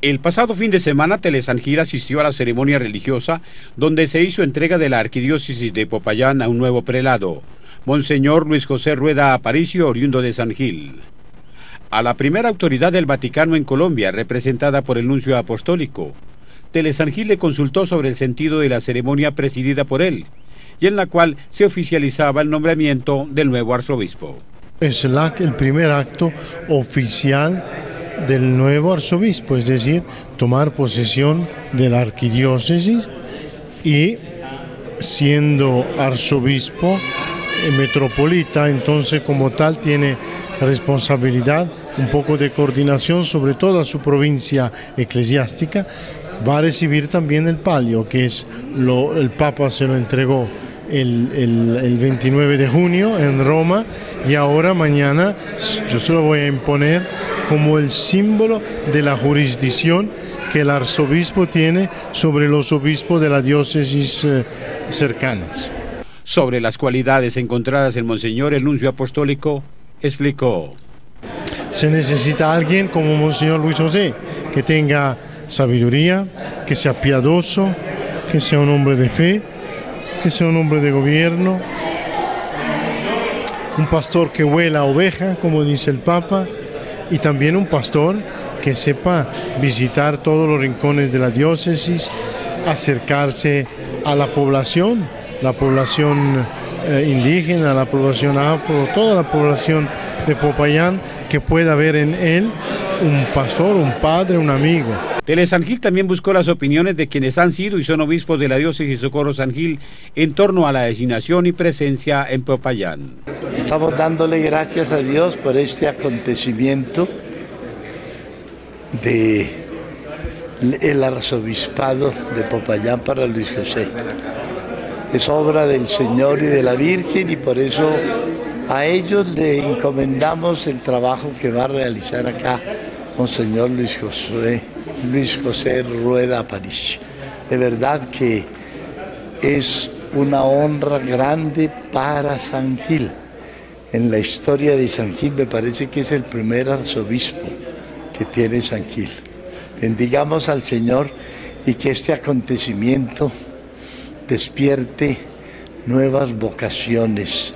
El pasado fin de semana, Telesangil asistió a la ceremonia religiosa donde se hizo entrega de la arquidiócesis de Popayán a un nuevo prelado, Monseñor Luis José Rueda Aparicio, oriundo de San Gil. A la primera autoridad del Vaticano en Colombia, representada por el nuncio apostólico, Telesangil le consultó sobre el sentido de la ceremonia presidida por él, y en la cual se oficializaba el nombramiento del nuevo arzobispo. Es el primer acto oficial del nuevo arzobispo, es decir, tomar posesión de la arquidiócesis y siendo arzobispo eh, metropolita, entonces como tal tiene responsabilidad, un poco de coordinación sobre toda su provincia eclesiástica, va a recibir también el palio, que es lo, el Papa se lo entregó el, el, 29 de junio en Roma y ahora mañana yo se lo voy a imponer como el símbolo de la jurisdicción que el arzobispo tiene sobre los obispos de la diócesis eh, cercanas. Sobre las cualidades encontradas en Monseñor, el nuncio apostólico explicó. Se necesita alguien como Monseñor Luis José, que tenga sabiduría, que sea piadoso, que sea un hombre de fe, que sea un hombre de gobierno, un pastor que huela oveja, como dice el Papa, y también un pastor que sepa visitar todos los rincones de la diócesis, acercarse a la población, la población eh, indígena, la población afro, toda la población de Popayán, que pueda ver en él un pastor, un padre, un amigo. Tele Gil también buscó las opiniones de quienes han sido y son obispos de la diócesis Socorro San Gil en torno a la designación y presencia en Popayán. Estamos dándole gracias a Dios por este acontecimiento de el arzobispado de Popayán para Luis José. Es obra del Señor y de la Virgen y por eso a ellos le encomendamos el trabajo que va a realizar acá Monseñor Luis José, Luis José Rueda Aparicio. De verdad que es una honra grande para San Gil. En la historia de San Gil me parece que es el primer arzobispo que tiene San Gil. Bendigamos al Señor y que este acontecimiento despierte nuevas vocaciones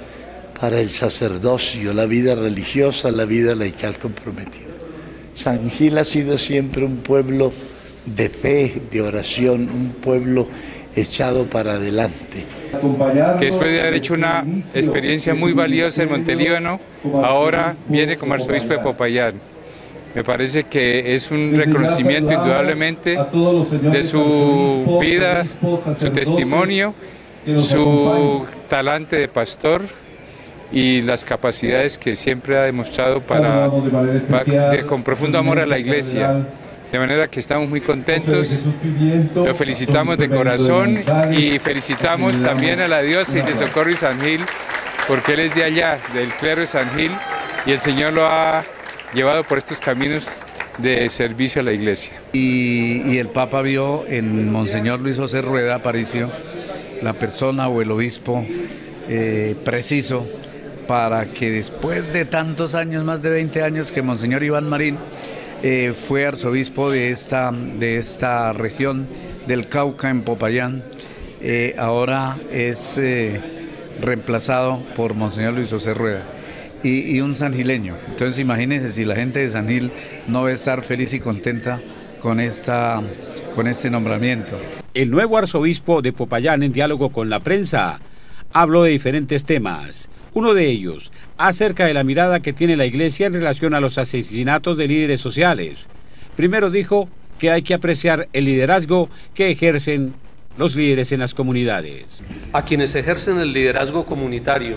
para el sacerdocio, la vida religiosa, la vida laical comprometida. San Gil ha sido siempre un pueblo de fe, de oración, un pueblo echado para adelante. Que después de haber hecho una experiencia muy valiosa en Montelíbano, ahora viene como arzobispo de Popayán. Me parece que es un reconocimiento indudablemente de su vida, su testimonio, su talante de pastor y las capacidades que siempre ha demostrado para, con profundo amor a la iglesia. De manera que estamos muy contentos, lo felicitamos de corazón y felicitamos también a la diócesis de Socorro y San Gil, porque él es de allá, del clero de San Gil, y el Señor lo ha llevado por estos caminos de servicio a la iglesia. Y, el Papa vio en Monseñor Luis José Rueda Aparicio la persona o el obispo eh, preciso para que después de tantos años, más de 20 años que Monseñor Iván Marín eh, fue arzobispo de esta, de esta región del Cauca en Popayán, eh, ahora es eh, reemplazado por Monseñor Luis José Rueda. Y, un sangileño. Entonces imagínense si la gente de San Gil no va a estar feliz y contenta con, esta, con este nombramiento. El nuevo arzobispo de Popayán en diálogo con la prensa habló de diferentes temas uno de ellos, acerca de la mirada que tiene la Iglesia en relación a los asesinatos de líderes sociales. Primero dijo que hay que apreciar el liderazgo que ejercen los líderes en las comunidades. A quienes ejercen el liderazgo comunitario,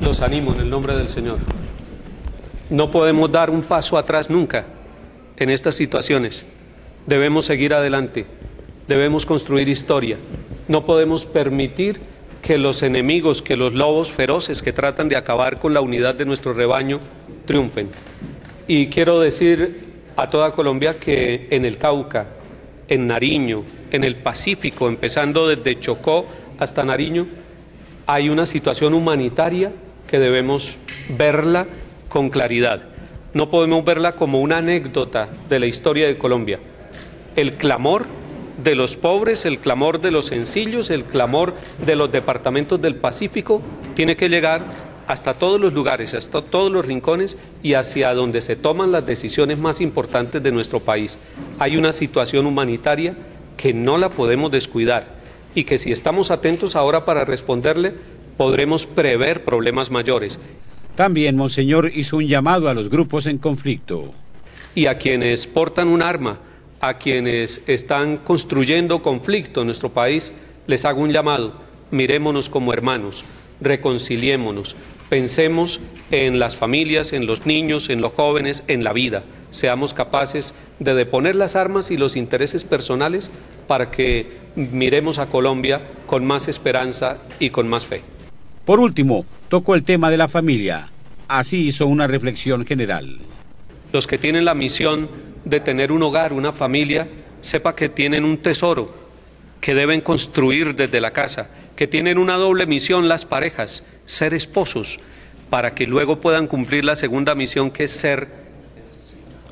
los animo en el nombre del Señor. No podemos dar un paso atrás nunca en estas situaciones. Debemos seguir adelante, debemos construir historia. No podemos permitir que los enemigos, que los lobos feroces que tratan de acabar con la unidad de nuestro rebaño triunfen. Y quiero decir a toda Colombia que en el Cauca, en Nariño, en el Pacífico, empezando desde Chocó hasta Nariño, hay una situación humanitaria que debemos verla con claridad. no podemos verla como una anécdota de la historia de Colombia. El clamor de los pobres, el clamor de los sencillos, el clamor de los departamentos del Pacífico tiene que llegar hasta todos los lugares, hasta todos los rincones y hacia donde se toman las decisiones más importantes de nuestro país. Hay una situación humanitaria que no la podemos descuidar y que si estamos atentos ahora para responderle, podremos prever problemas mayores. También Monseñor hizo un llamado a los grupos en conflicto. Y a quienes portan un arma, a quienes están construyendo conflicto en nuestro país, les hago un llamado. Mirémonos como hermanos, reconciliémonos, Pensemos en las familias, en los niños, en los jóvenes, en la vida. Seamos capaces de deponer las armas y los intereses personales para que miremos a Colombia con más esperanza y con más fe. Por último, tocó el tema de la familia. Así hizo una reflexión general. Los que tienen la misión de tener un hogar, una familia, sepa que tienen un tesoro que deben construir desde la casa, que tienen una doble misión las parejas, ser esposos, para que luego puedan cumplir la segunda misión que es ser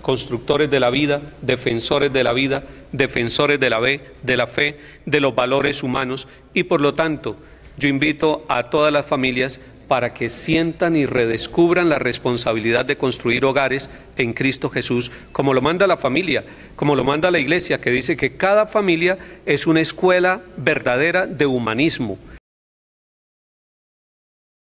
constructores de la vida, defensores de la vida, defensores de la fe, de la fe, de los valores humanos. Y por lo tanto yo invito a todas las familias para que sientan y redescubran la responsabilidad de construir hogares en Cristo Jesús, como lo manda la familia, como lo manda la iglesia, que dice que cada familia es una escuela verdadera de humanismo